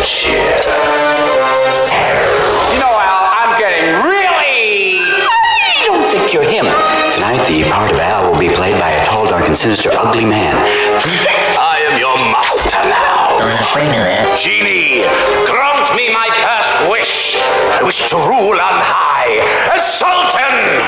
You know, Al, I'm getting really. I don't think you're him. Tonight, the part of Al will be played by a tall, dark, and sinister, ugly man. I am your master now. I'm afraid of that. Genie, grant me my first wish. I wish to rule on high as Sultan.